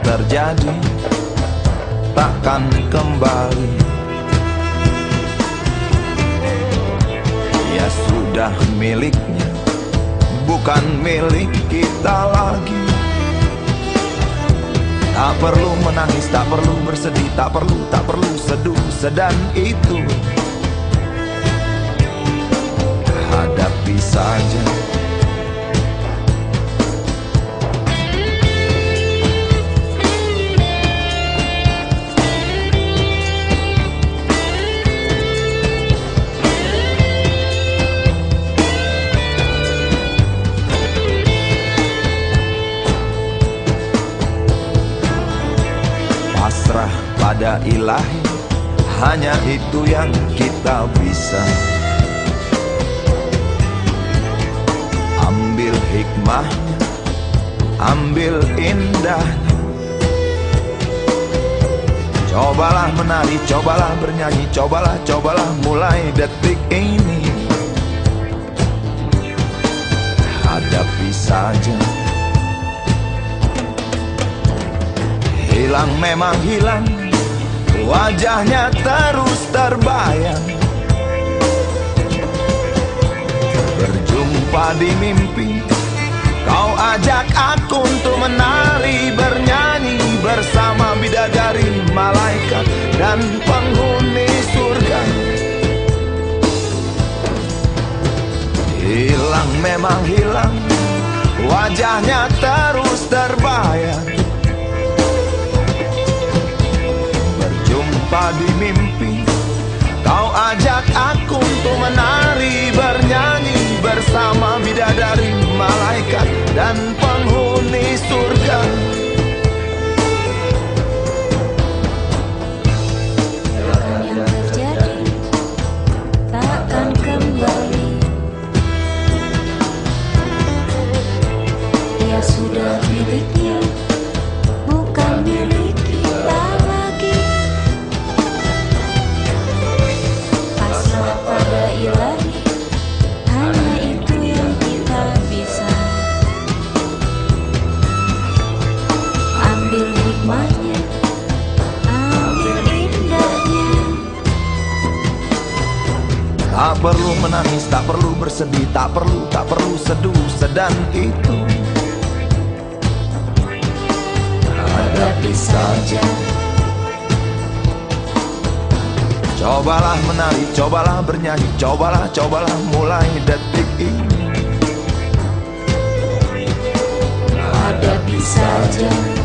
terjadi takkan kembali. Ya sudah miliknya bukan milik kita lagi. Tak perlu menangis, tak perlu bersedih, tak perlu, tak perlu seduh sedan itu. Hadapi saja pasrah pada ilahi Hanya itu yang kita bisa. Ambil hikmahnya Ambil indahnya Cobalah menari, cobalah bernyanyi Cobalah, cobalah mulai detik ini. Hadapi saja Hilang memang hilang Wajahnya terus terbayang. Berjumpa di mimpi Kau ajak aku untuk menari Bernyanyi bersama bidadari Malaikat dan penghuni surga. Hilang memang hilang Wajahnya terus di mimpi. Kau ajak aku untuk menari Bernyanyi bersama bidadari Malaikat dan penghuni surga. Sudah miliknya Tak perlu menangis, tak perlu bersedih Tak perlu, tak perlu seduh Sedan itu. Hadapi saja Cobalah menari, cobalah bernyanyi Cobalah, cobalah mulai detik ini. Hadapi saja